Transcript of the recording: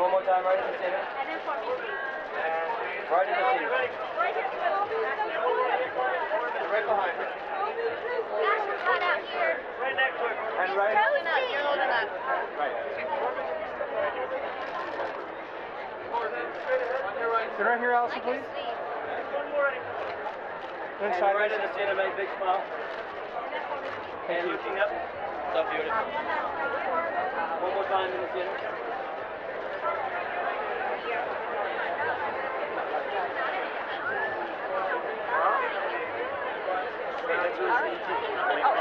one more time, right in the center. And then for me, please. Right in the center. Right. Right here. Right next to her. Inside and right in the center, make big smile. And looking up. So beautiful. One more time in the center. Oh,